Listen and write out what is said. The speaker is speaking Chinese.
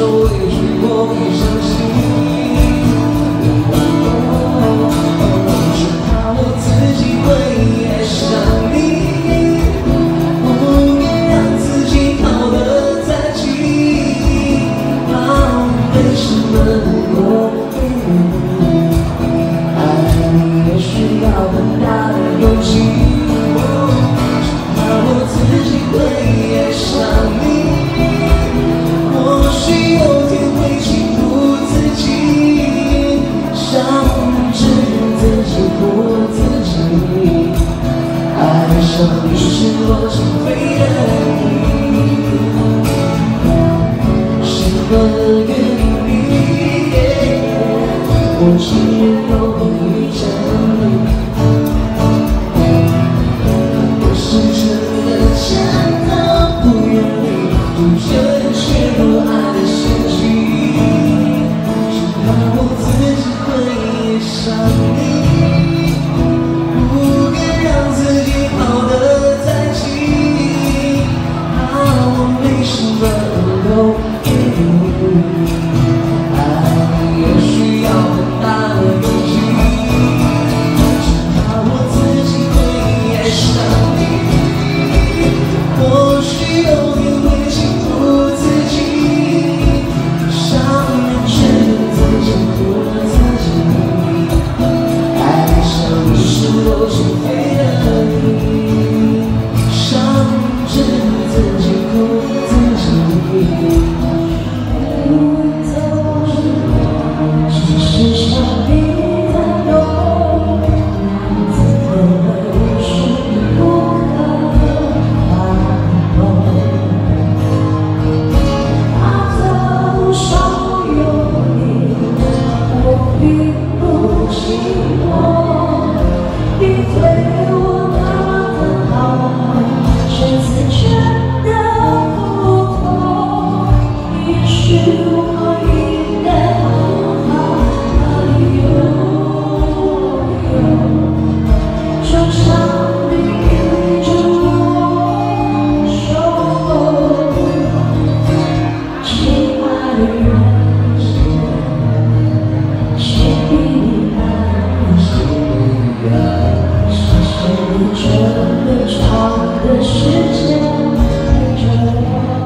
tôi chỉ mong 你是我情非得已习惯了原地我终都可以证我是真的真的不愿意就这样落爱的陷阱只怕我自己会爱上你。todos